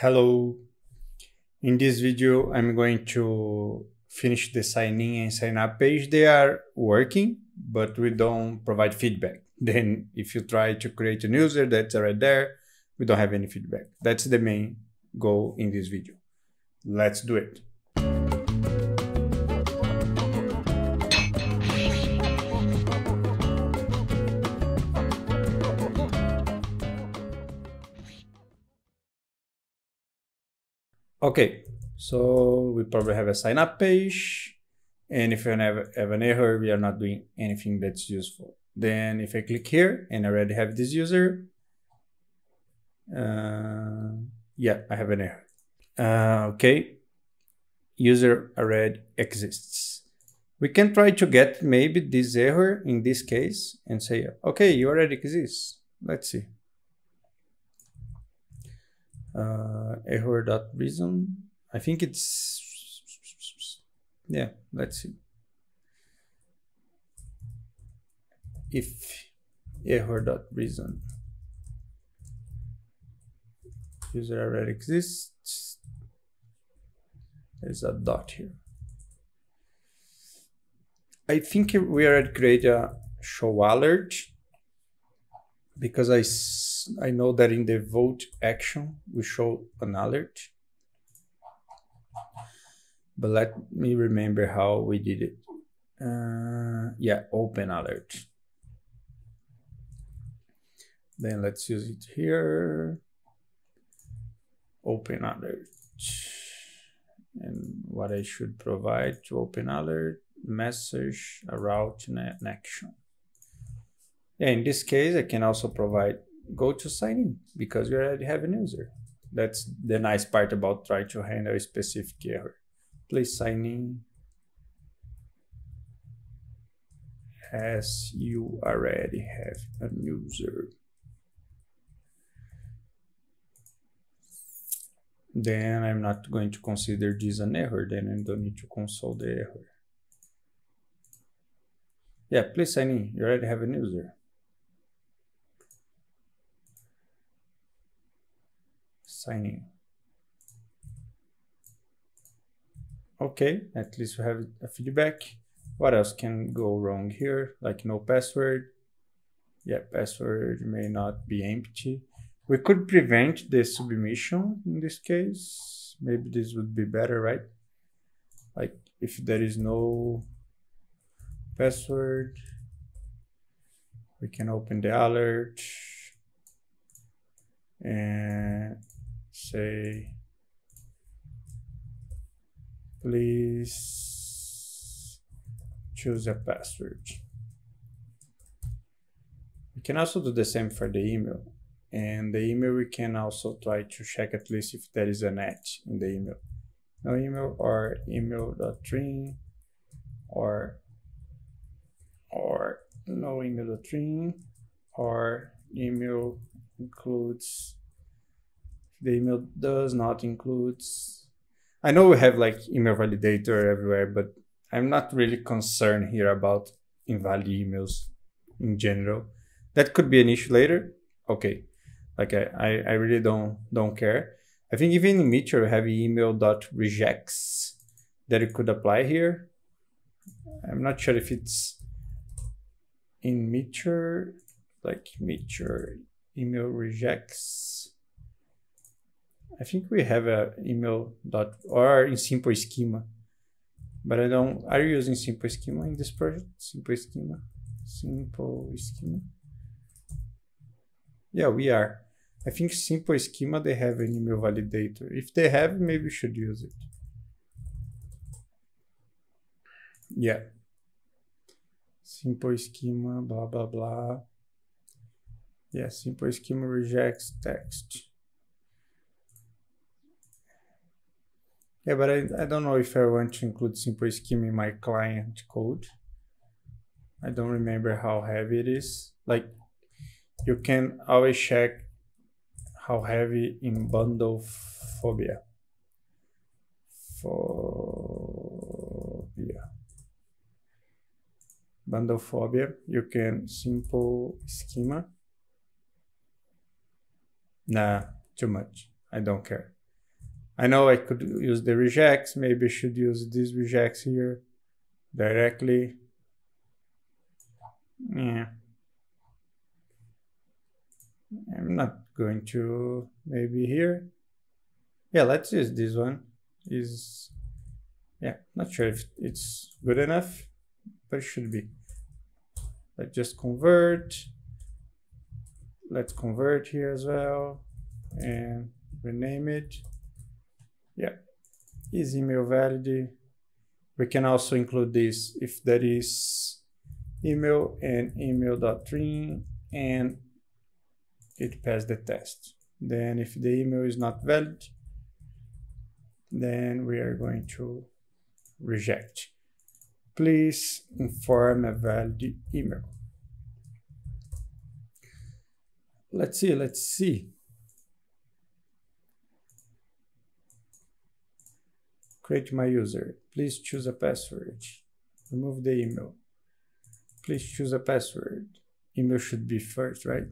Hello. In this video, I'm going to finish the sign in and sign up page. They are working, but we don't provide feedback. Then if you try to create a user that's already there, we don't have any feedback. That's the main goal in this video. Let's do it. Okay, so we probably have a sign up page. And if you have, have an error, we are not doing anything that's useful. Then if I click here and I already have this user, uh, yeah, I have an error. Uh, okay, user already exists. We can try to get maybe this error in this case and say, okay, you already exist. Let's see uh, error.reason. I think it's, yeah, let's see. If error.reason user already exists, there's a dot here. I think we already create a show alert because I I know that in the vote action, we show an alert. But let me remember how we did it. Uh, yeah, open alert. Then let's use it here. Open alert. And what I should provide to open alert, message, a route, and an action. Yeah, in this case, I can also provide go to sign in because we already have a user. That's the nice part about trying to handle a specific error. Please sign in as you already have a user. Then I'm not going to consider this an error, then I don't need to console the error. Yeah, please sign in, you already have a user. Signing. Okay, at least we have a feedback. What else can go wrong here? Like no password. Yeah, password may not be empty. We could prevent the submission in this case. Maybe this would be better, right? Like if there is no password, we can open the alert and say please choose a password. We can also do the same for the email. And the email we can also try to check at least if there is an at in the email. No email or email.trim or or no email.trim or email includes the email does not include. I know we have like email validator everywhere, but I'm not really concerned here about invalid emails in general. That could be an issue later. Okay, like I, I, I really don't don't care. I think even in Meteor have email dot regex that it could apply here. I'm not sure if it's in Meteor, like Meteor email regex. I think we have a email dot or in simple schema, but I don't. Are you using simple schema in this project? Simple schema, simple schema. Yeah, we are. I think simple schema they have an email validator. If they have, maybe we should use it. Yeah. Simple schema, blah blah blah. Yeah, simple schema regex text. Yeah, but I, I don't know if I want to include simple schema in my client code. I don't remember how heavy it is. Like you can always check how heavy in bundle phobia. Phobia. Bundlephobia, you can simple schema. Nah, too much. I don't care. I know I could use the regex. Maybe I should use this regex here directly. Yeah. I'm not going to maybe here. Yeah, let's use this one. Is yeah, not sure if it's good enough, but it should be. Let's just convert. Let's convert here as well and rename it. Yeah, is email valid. We can also include this if that is email and email.string and it passed the test. Then if the email is not valid, then we are going to reject. Please inform a valid email. Let's see, let's see. Create my user. Please choose a password. Remove the email. Please choose a password. Email should be first, right?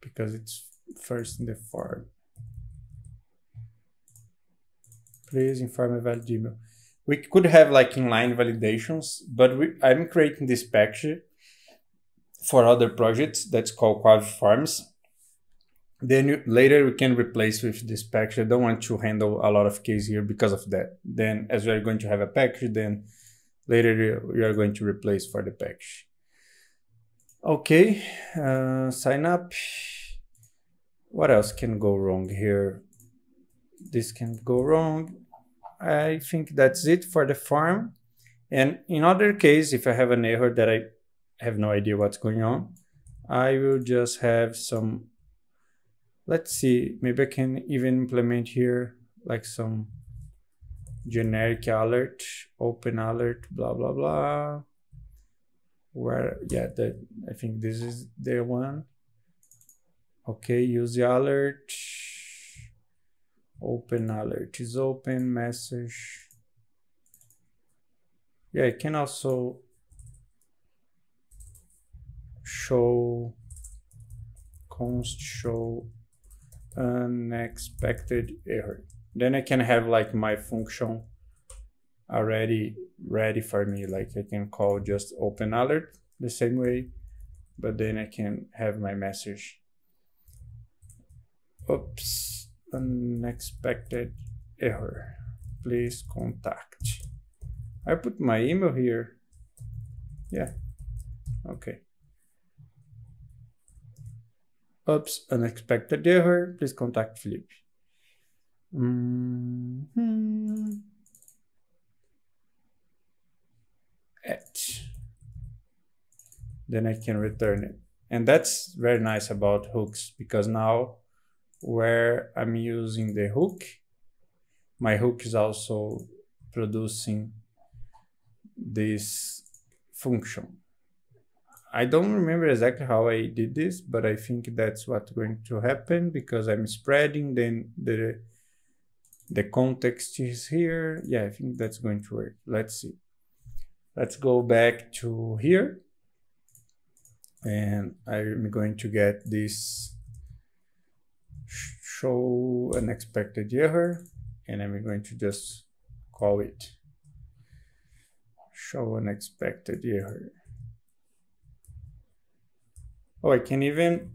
Because it's first in the form. Please inform a valid email. We could have like inline validations, but we, I'm creating this package for other projects that's called Quave Forms. Then you, later we can replace with this package. I don't want to handle a lot of case here because of that. Then as we are going to have a package, then later we are going to replace for the package. Okay, uh, sign up. What else can go wrong here? This can go wrong. I think that's it for the form. And in other case, if I have an error that I have no idea what's going on, I will just have some, let's see, maybe I can even implement here like some generic alert, open alert, blah, blah, blah. Where, yeah, that I think this is the one. Okay, use the alert. Open alert is open message. Yeah, I can also show const show unexpected error. Then I can have like my function already ready for me. Like I can call just open alert the same way, but then I can have my message. Oops, unexpected error. Please contact. I put my email here. Yeah, okay. Oops, unexpected error. Please contact Filipe. Mm -hmm. Then I can return it. And that's very nice about hooks because now where I'm using the hook, my hook is also producing this function. I don't remember exactly how I did this, but I think that's what's going to happen because I'm spreading, then the, the context is here. Yeah, I think that's going to work. Let's see. Let's go back to here. And I'm going to get this show unexpected error. And I'm going to just call it show unexpected error. Oh, I can even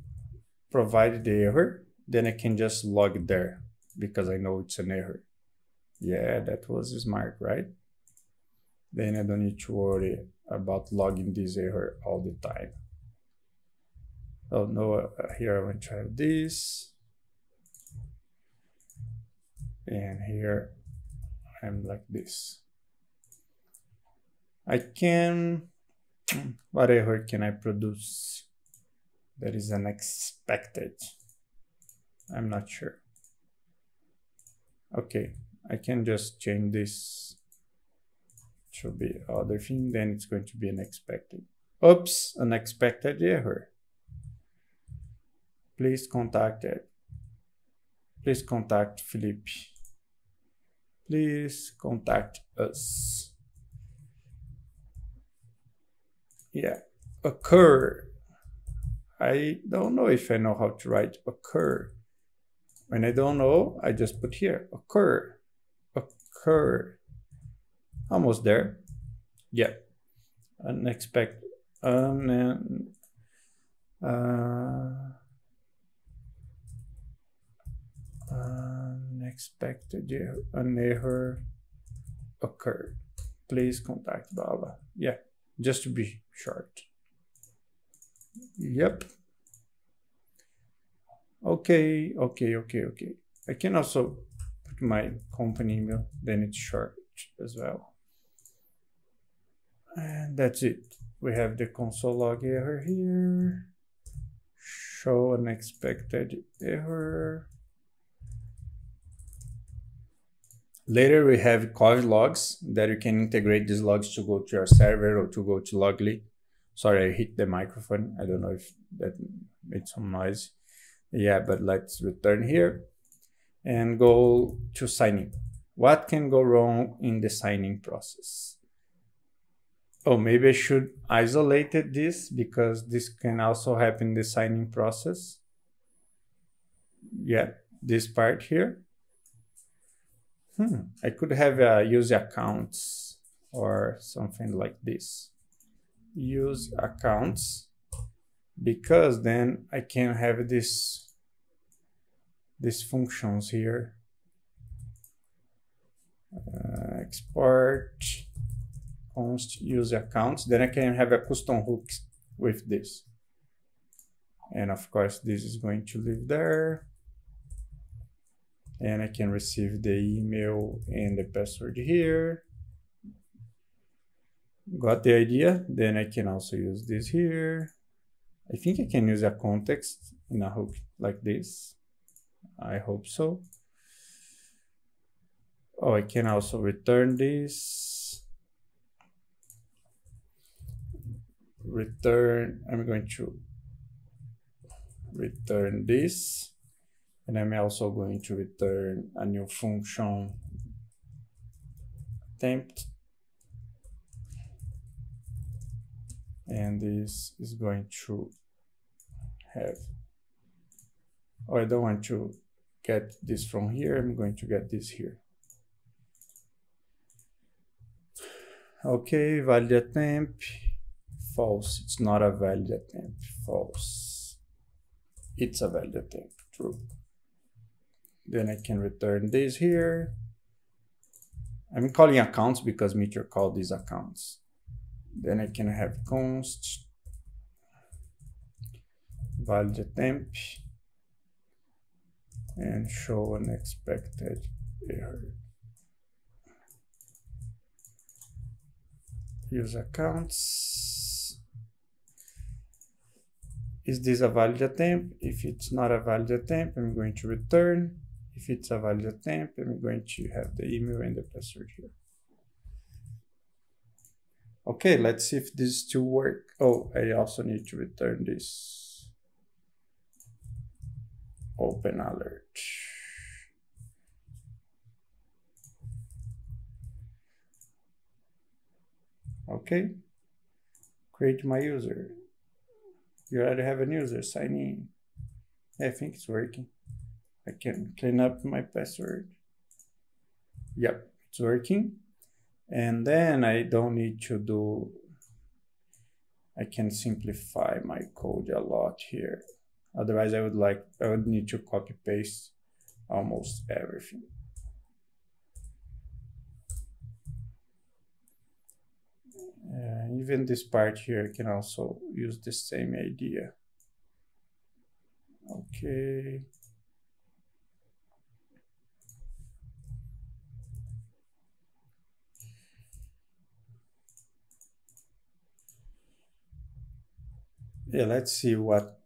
provide the error. Then I can just log there because I know it's an error. Yeah, that was smart, right? Then I don't need to worry about logging this error all the time. Oh no, uh, here I to have this. And here I'm like this. I can, what error can I produce? That is unexpected. I'm not sure. Okay, I can just change this to be other thing, then it's going to be unexpected. Oops, unexpected error. Please contact it. Please contact Filipe. Please contact us. Yeah, occur I don't know if I know how to write occur. When I don't know, I just put here, occur, occur. Almost there. Yeah. Unexpected, un, uh, unexpected, an error occurred. Please contact Baba. Yeah, just to be short. Yep. Okay, okay, okay, okay. I can also put my company email, then it's short as well. And that's it. We have the console log error here. Show unexpected error. Later we have COV logs that you can integrate these logs to go to your server or to go to Loggly. Sorry, I hit the microphone. I don't know if that made some noise. Yeah, but let's return here and go to signing. What can go wrong in the signing process? Oh, maybe I should isolate this because this can also happen in the signing process. Yeah, this part here. Hmm, I could have uh, use accounts or something like this use accounts because then I can have this these functions here. Uh, export const use accounts. Then I can have a custom hook with this. And of course this is going to live there. And I can receive the email and the password here Got the idea? Then I can also use this here. I think I can use a context in a hook like this. I hope so. Oh, I can also return this. Return, I'm going to return this. And I'm also going to return a new function temp and this is going to have oh I don't want to get this from here. I'm going to get this here. Okay valid temp false. It's not a valid temp false. It's a valid temp true. Then I can return this here. I'm calling accounts because Meteor called these accounts then I can have const value temp and show unexpected error. Use accounts. Is this a valid temp? If it's not a valid temp, I'm going to return. If it's a valid temp, I'm going to have the email and the password here. Okay, let's see if this still work. Oh, I also need to return this. Open alert. Okay, create my user. You already have a user, sign in. I think it's working. I can clean up my password. Yep, it's working and then I don't need to do I can simplify my code a lot here. Otherwise I would like I would need to copy paste almost everything. Uh, even this part here I can also use the same idea. Okay Yeah, let's see what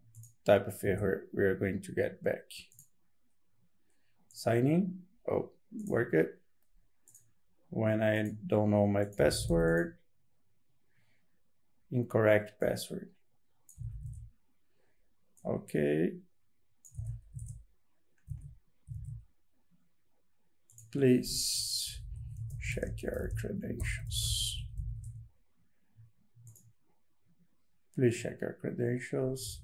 type of error we're going to get back. Signing. Oh, work it. When I don't know my password. Incorrect password. Okay. Please check your credentials. Please check your credentials.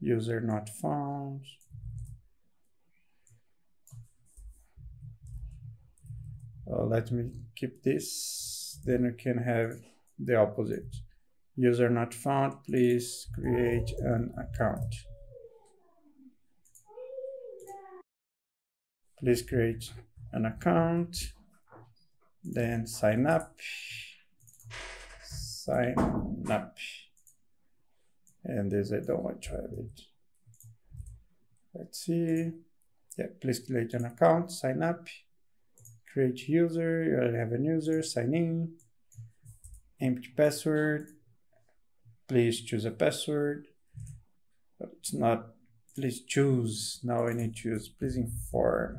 User not found. Uh, let me keep this. Then you can have the opposite. User not found, please create an account. Please create an account, then sign up sign up. And don't want to have it. Let's see. Yeah, please create an account, sign up, create user, you already have a user, sign in, empty password, please choose a password. It's not, please choose, now I need to choose, please inform.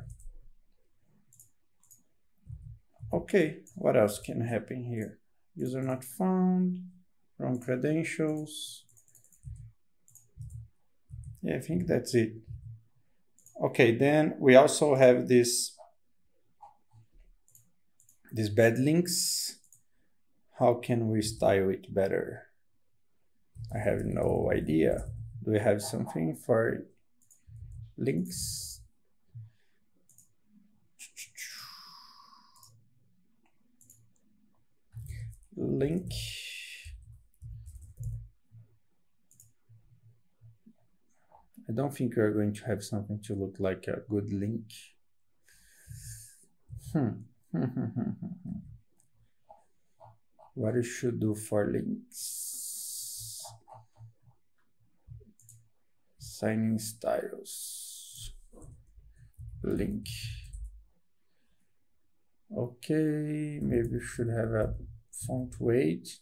Okay, what else can happen here? User not found, wrong credentials. Yeah, I think that's it. Okay, then we also have this these bad links. How can we style it better? I have no idea. Do we have something for links? Link. I don't think we're going to have something to look like a good link. Hmm. what you should do for links? Signing styles. Link. Okay, maybe we should have a font weight.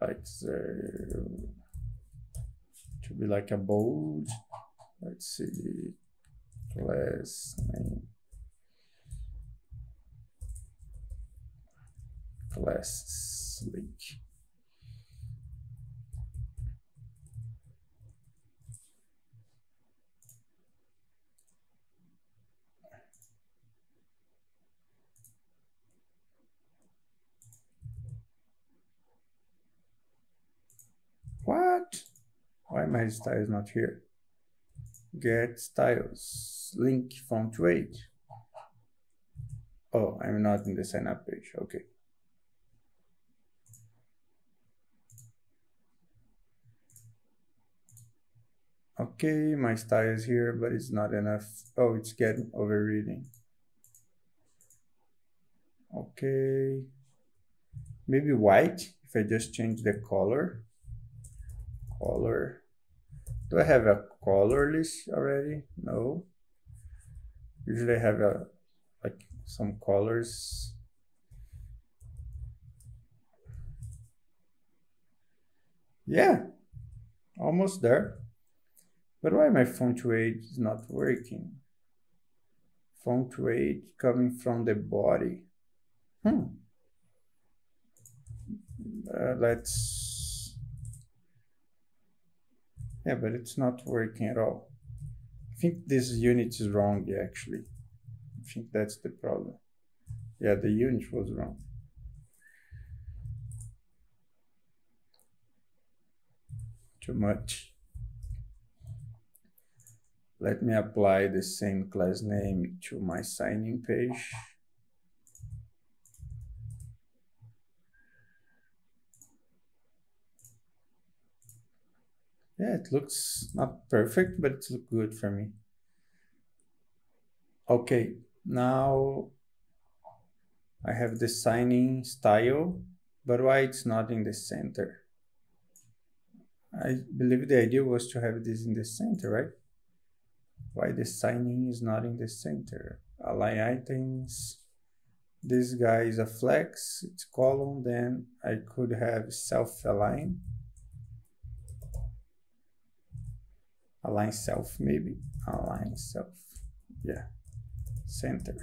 Like the to be like a bold. Let's see, class name, class. What? Why my style is not here? Get styles, link font weight. Oh, I'm not in the sign up page, okay. Okay, my style is here, but it's not enough. Oh, it's getting overreading. Okay. Maybe white, if I just change the color color. Do I have a color list already? No. Usually I have a like some colors. Yeah, almost there. But why my font weight is not working? Font weight coming from the body. Hmm. Uh, let's yeah, but it's not working at all. I think this unit is wrong actually. I think that's the problem. Yeah, the unit was wrong. Too much. Let me apply the same class name to my signing page. Yeah, it looks not perfect, but it's good for me. Okay, now I have the signing style, but why it's not in the center? I believe the idea was to have this in the center, right? Why the signing is not in the center? Align items. This guy is a flex, it's column, then I could have self-align. Align self maybe. Align self. Yeah. Center.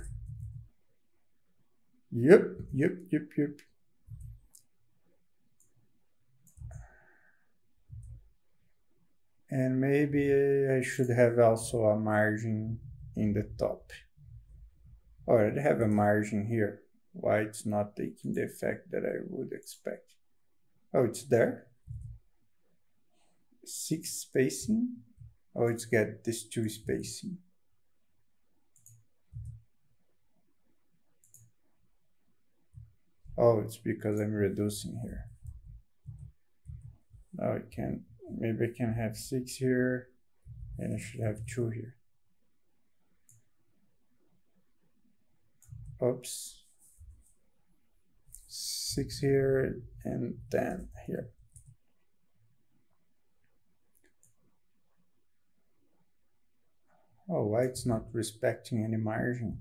Yep yep yep yep and maybe I should have also a margin in the top. Oh, I have a margin here. Why it's not taking the effect that I would expect? Oh it's there. Six spacing let's get this two spacing. Oh, it's because I'm reducing here. Now I can, maybe I can have six here and I should have two here. Oops. Six here and 10 here. Oh, why it's not respecting any margin?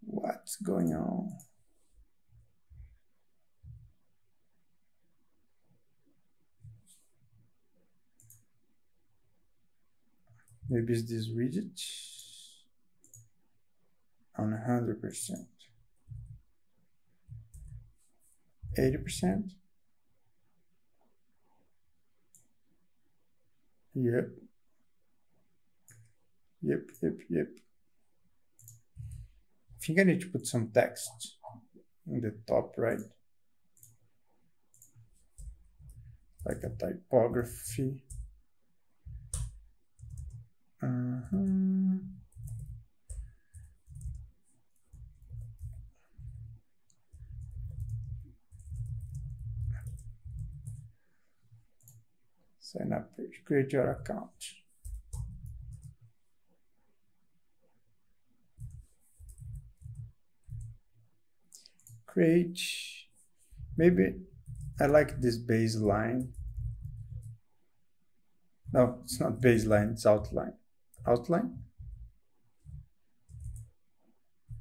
What's going on? Maybe it's this widget on 100%. 80%. Yep. Yep, yep, yep. I think I need to put some text in the top right. Like a typography. Sign up create your account. Create, maybe I like this baseline. No, it's not baseline, it's outline. Outline?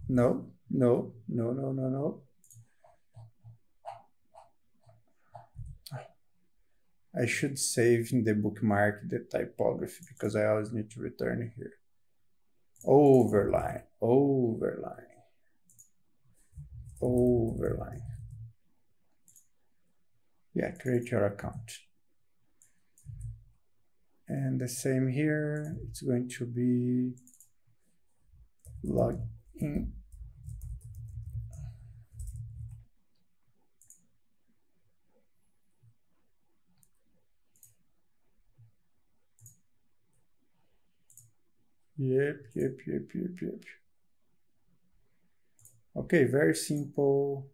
No, no, no, no, no, no. I should save in the bookmark the typography because I always need to return here. Overline, overline, overline. Yeah, create your account. And the same here, it's going to be log Yep, yep, yep, yep, yep. Okay, very simple.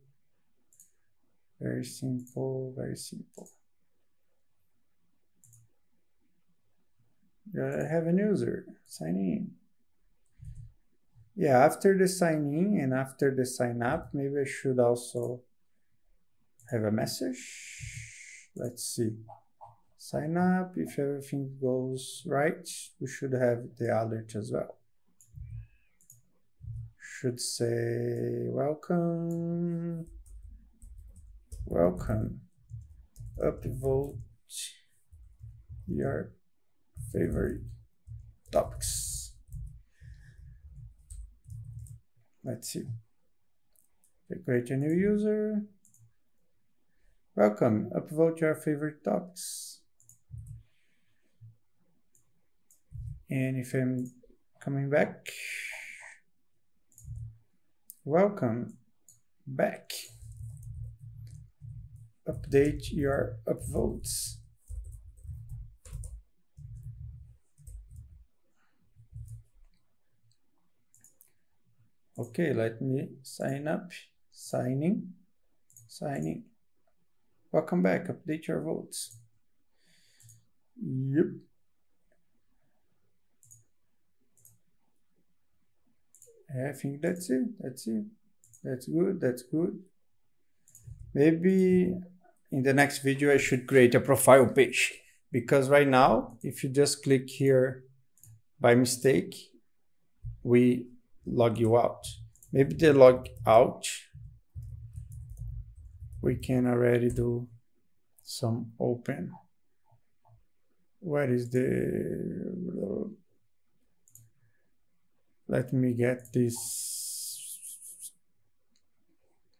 Very simple, very simple. Have a user, sign in. Yeah, after the sign in and after the sign up, maybe I should also have a message. Let's see sign up. If everything goes right, we should have the alert as well. Should say welcome, welcome, upvote your favorite topics. Let's see. Create a new user. Welcome, upvote your favorite topics. And if I'm coming back, welcome back. Update your upvotes. Okay, let me sign up, signing, signing. Welcome back, update your votes. Yep. I think that's it. That's it. That's good. That's good. Maybe in the next video I should create a profile page because right now if you just click here by mistake we log you out. Maybe the log out we can already do some open. What is the let me get this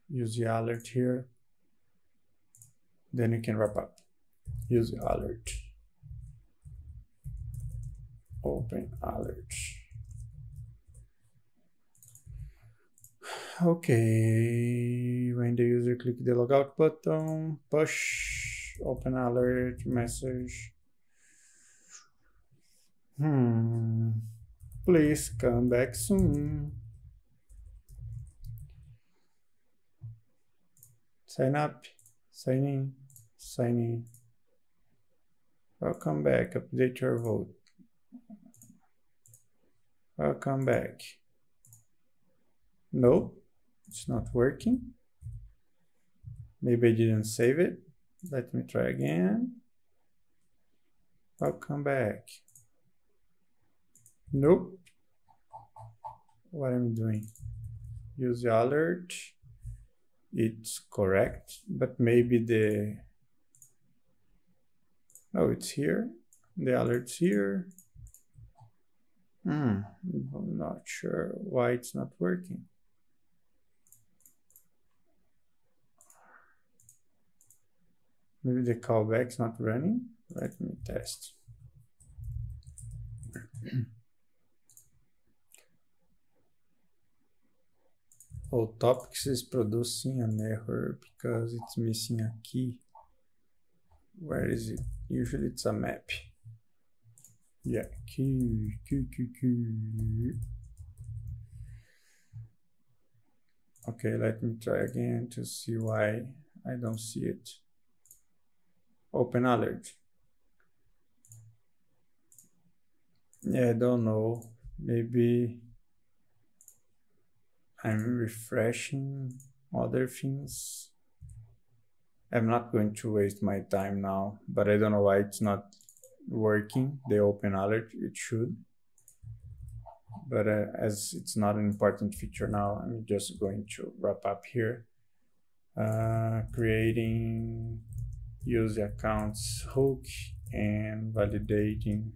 use the alert here. Then you can wrap up. Use the alert. Open alert. Okay when the user click the logout button push open alert message. Hmm Please come back soon. Sign up, sign in, sign in. Welcome back, update your vote. Welcome back. No, it's not working. Maybe I didn't save it. Let me try again. Welcome back. Nope. What I'm doing? Use the alert. It's correct, but maybe the Oh, it's here. The alert's here. Hmm, I'm not sure why it's not working. Maybe the callback's not running. Let me test. oh, Topics is producing an error because it's missing a key. Where is it? Usually it's a map. Yeah, key, key, key, key. Okay, let me try again to see why I don't see it. Open alert. Yeah, I don't know. Maybe I'm refreshing other things. I'm not going to waste my time now, but I don't know why it's not working. The open alert, it should. But uh, as it's not an important feature now, I'm just going to wrap up here. Uh, creating user accounts hook and validating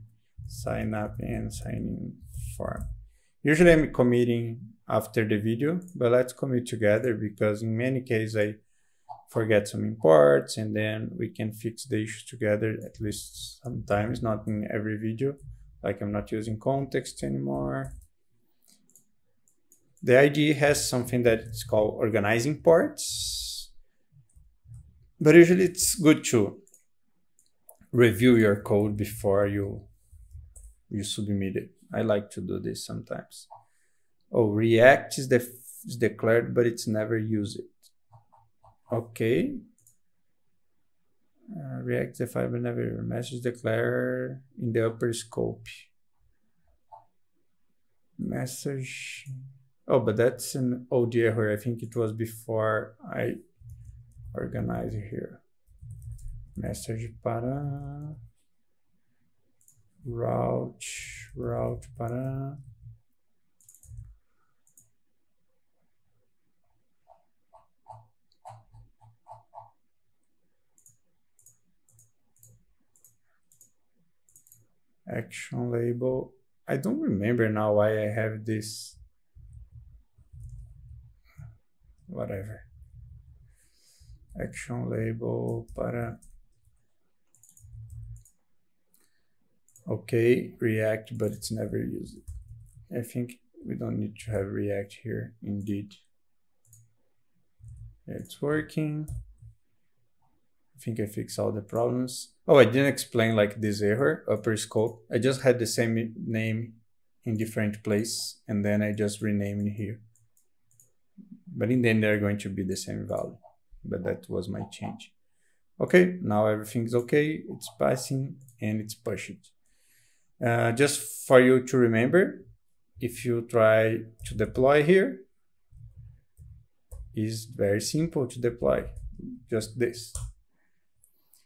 sign up and sign in form. Usually I'm committing after the video, but let's commit together because in many cases I forget some imports and then we can fix the issues together at least sometimes, not in every video. Like I'm not using context anymore. The IDE has something that is called organizing ports. But usually it's good to review your code before you you submit it. I like to do this sometimes. Oh, React is, def is declared, but it's never used. Okay. Uh, React the file never message declare in the upper scope. Message. Oh, but that's an old error. I think it was before I organize here. Message para route route para action label. I don't remember now why I have this. Whatever. Action label para. Okay, React, but it's never used. I think we don't need to have React here, indeed. It's working I think I fixed all the problems. Oh, I didn't explain like this error, upper scope. I just had the same name in different place and then I just renamed it here. But in the end, they're going to be the same value. But that was my change. Okay, now everything's okay. It's passing and it's pushed. Uh, just for you to remember, if you try to deploy here, is very simple to deploy. Just this.